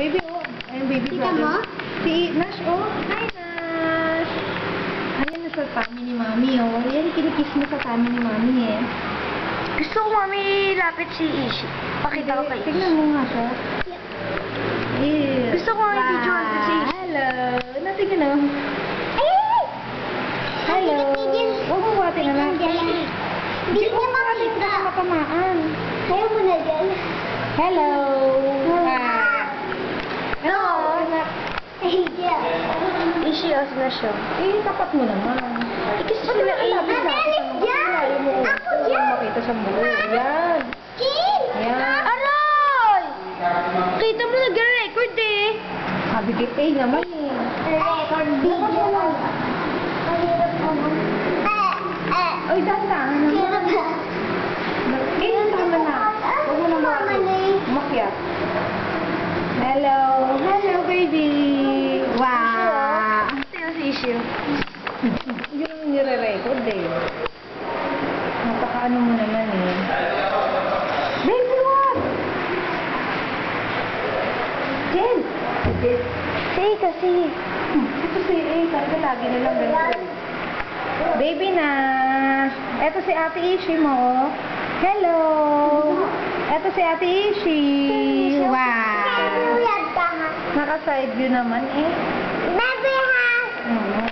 Baby, oh. Ayun, baby Kita brother. mo? Si Nash, oh. Hi, Nash. Ayan na sa tummy ni Mami, oh. Ayan, kinikiss mo sa tummy ni Mami, eh. Gusto ko mami lapit si Ishi. Pakita ko kay Ishi. Tingnan mo nga siya. Ew. Gusto ko nga i-videoan ko si Ishi. Hello. Natingin, oh. Hello. Huwag mo buhatin na lang. Hindi Hindi niya makita. matamaan. Ayaw mo na dyan. Hello. Ah. Ay, as na siya. Eh, tapat mo naman. Eh, kasi Sabi na, ilapit Ishi. na. Ayaw mo. Ako dyan. makita sa buo. Yan. Yan. Aray! Kita mo nag-record eh. Sabi ko, eh naman eh. Record video. Eh, eh. Oy, dahan-dahan naman. Hirap na. Eh, tama na. Huwag mo na Mama na eh. Umakyat. Hello. Hello, baby. Wow. Sino si Ishi? Yun ang nire-record eh. Napaka-ano mo naman eh. Baby, what? Jen! Hmm, Ito si A. Sabi lagi nilang ganito. Baby na. Ito si Ate Ishi mo. oh. Hello. Ito si Ate Ishi. Wow. Naka-side view naman eh. Baby ha.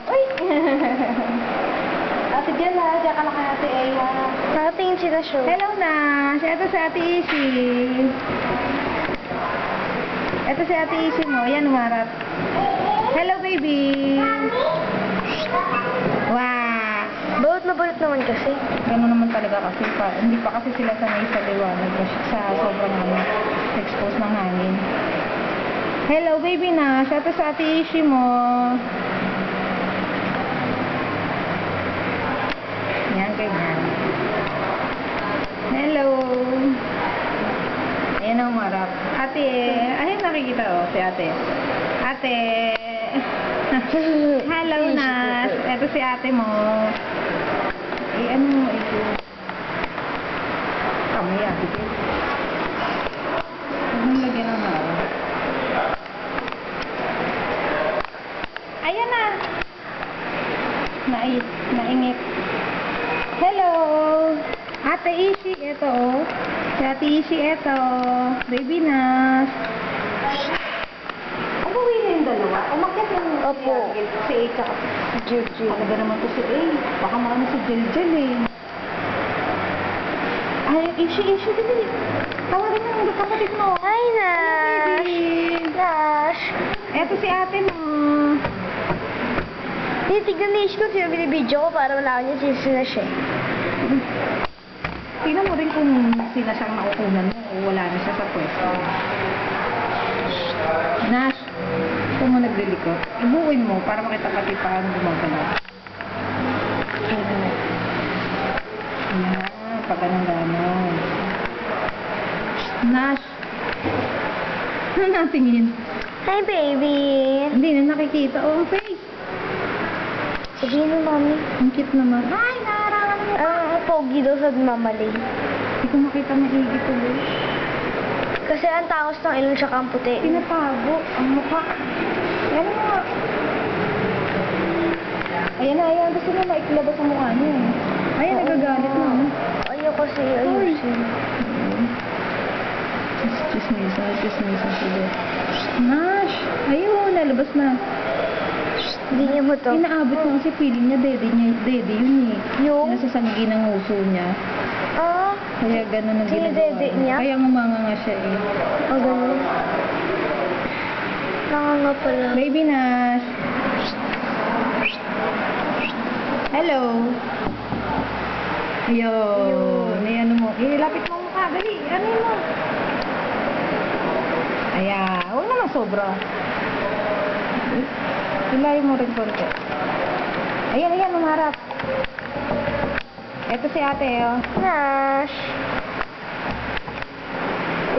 Uy! Ate Jen ha. Diyan ka lang kay Ate A ha. Nakatingin sila show. Hello Nash. Ito si Ate Ishi. Ito si Ate Ishi mo. Yan, umarap. Hello, baby. Wow. Balot na balot naman kasi. Gano'n naman talaga kasi pa, hindi pa kasi sila sanay sa liwanag sa sobrang ano, expose ng hangin. Hello, baby na. Siya to sa ate Ishi mo. Yan, ganyan. Hello. Ayan ang marap. Ate, ayun nakikita oh, si ate. Ate. Hello, Nas. Ito si ate mo. Eh, ano mo ito? Kamay, ate mong lagyan ng harap. Ayan na. Nait, naingit. Hello. Ate Ishi, ito. Si Ate Ishi, ito. Baby Nas. Ang gawin na yung dalawa. Umakyat yung Opo. si A tsaka Jib, jib. Talaga naman to si A. Baka maano si Jeljel eh. Ay, Ishi, Ishi, dali. Tawagin mo yung kapatid mo. Hi, Nash! Baby. Nash! Eto si ate mo. Titignan ni Ishi kung sino binibidyo ko para malaman niya sino sino siya. Tingnan mo rin kung sila siyang nakukunan mo o wala na siya sa pwesto. Nash, kung mo naglilikot, ibuuin mo para makita pati paano gumagalaw. Ayan, pag ganun ganon. Nash, ano natingin? Hi, baby! Hindi na nakikita. Oh, face. Sabihin mo, mami. Ang cute naman. Ay, nararamdaman mo. Ah, pogi daw sa mamali. Hindi ko makita maigi tuloy. Kasi ang tangos ng ilong siya ang puti. Pinatago ang mukha. Ayan na nga. Ayan na, ayan. Gusto na maiklabas ang mukha niya. Ayan, nagagalit na. Ayaw kasi ayusin. Chismisa, chismisa sila. Nash! Ayun, nalabas na. Hindi niya mo to. Inaabot mo kasi feeling niya, dede niya, dede yun eh. Yung? Nasa sanggi ng uso niya. Kaya gano'n ang ginagawa. dede niya? Kaya ngumanga nga siya eh. o ganun. Nakanga pala. Baby Nash. Hello. Ayun. Ay, ano mo. Eh, lapit mo mukha. Dali. Ano mo? Ayan. Huwag naman sobra. Ilayo mo rin konti. Ayan, ayan. Umarap. Ito si ate, oh.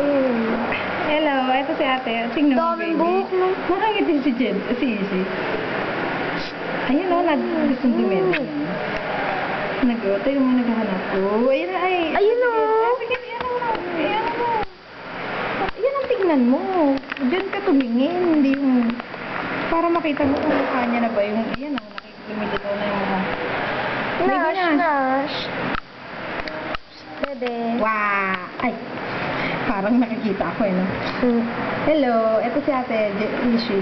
Mm. Hello. Ito si ate. Tingnan mo, baby. buhok mo. Nakangiti si Jen. Si Isi. Ayun, oh. Nag-gustong dumedi. Nag-o. Tayo mo naghahanap ko. Ayun, ay. Ayun, oh. Sige, ayan, oh. Ayan, oh. Ayan ang tingin tingnan mo. Diyan ka tumingin, hindi yung... Para makita mo kung mukha niya na ba yung... Ayan o, nakikilimidaw na yung mukha. Baby Nash, Nash. Bebe. Wow! Ay! Parang nakikita ako eh, no? Hmm. Hello, eto si ate, Ishi.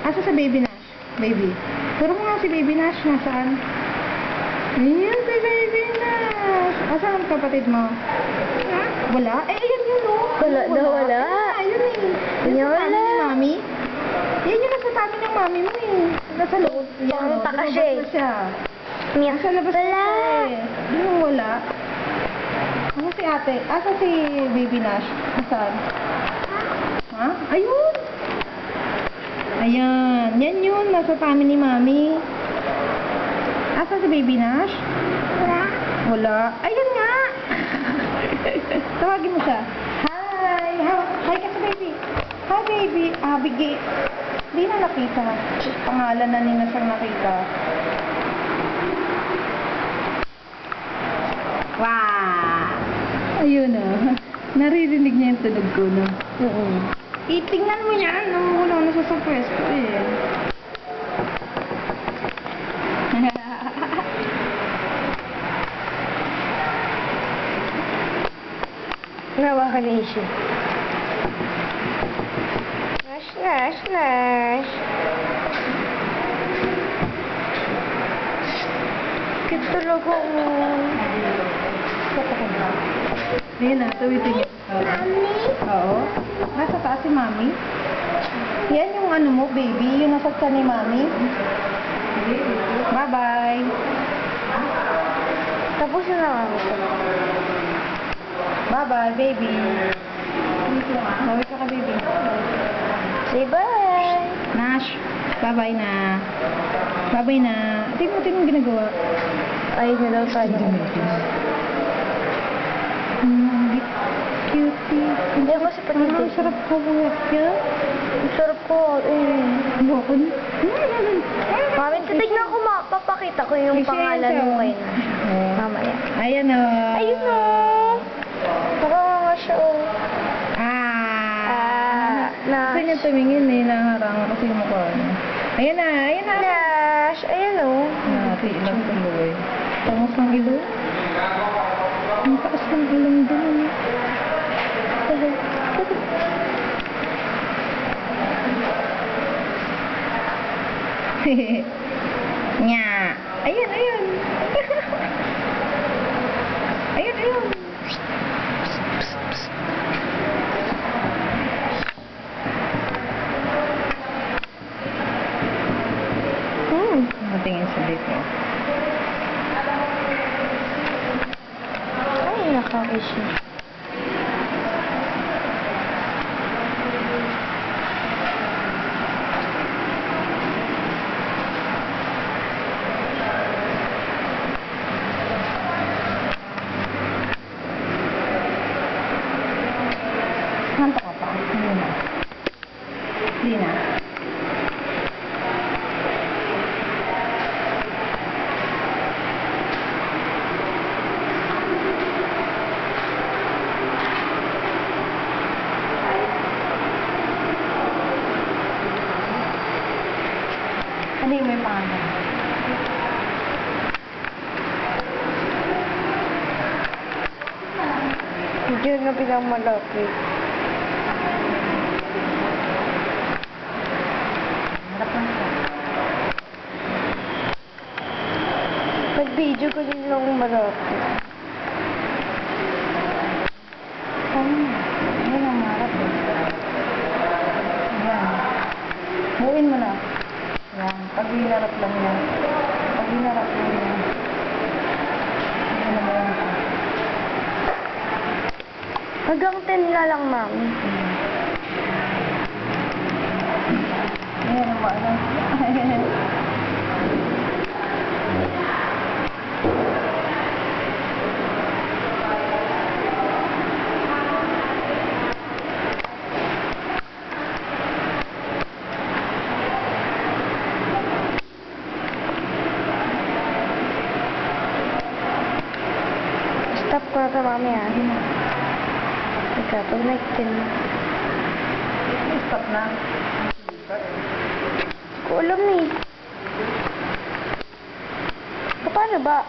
Asa sa baby Nash? Baby. Pero mo nga si baby Nash, nasaan? Ayan si baby Nash! Asan ang kapatid mo? Ha? Wala? Eh, ayan yun, no? Wala daw, wala. Ayun eh. Ayun, wala. mami. Yan yung nasa tabi ng mami mo eh. Nasa loob. Yan, Pumunta oh, ka lumabas siya eh. siya. Nasa labas na Wala. siya eh. Di mo wala. Si ate? Asa si baby Nash? Asan? Ha? Ayun! Ayan. Yan yun. Nasa tummy ni mami. Asa si baby Nash? Wala. Wala. Ayun nga! Tawagin mo siya. Hi! Hi, Hi ka sa baby. Hi, baby. Abigail. Di na nakita. Pangalan na nila siyang nakita. Wow! Ayun o. Naririnig niya yung tunog ko, no? Oo. Itingnan mo yan. Namumula na siya sa pwesto eh. Nawa ka na issue. Nash, Nash, Nash. Talaga mo. Ayun na, tawitin niya. Mami? Oo. Nasa taas si mami. Yan yung ano mo, baby. Yung nasa ni mami. Bye-bye. Tapos na ako. Bye-bye, baby. Bye ka ka, baby. Say bye. Nash, bye-bye na. Bye-bye na. Tingnan mo, tingnan mo ginagawa. Ay, daw tayo. Hmm, cutie. Hindi mo si Parang ang sarap ko buhat niya. Ang sarap ko. Eh. Bukod. Mami, titignan ko, ma papakita ko yung pangalan mo oh. Oo. Mamaya. Ayan o. Ayun o. Parang nga siya o. Ah. Ah, Gusto niya Nash. tumingin eh, naharang kasi yung mukha niya. Ayan na, ayan na. Nash. Ayun o. Nati, ilang tuloy. Tangos ng ilong. Ang taas ng ilong doon. Nya. Ayun, ayun. ayun, ayun. Hmm. Matingin sa dito. Ay, naka-issue. นี่ไม่มาเยืนก็ไปลงมาหลบอีกไปดีจูก็ยังลงมาหลบอีก Hanggang 10 na lang, mami. Ayan ang Stop ko na ito, mami. Teka, pag nag-10. Stop na. Ko alam eh. Paano ba?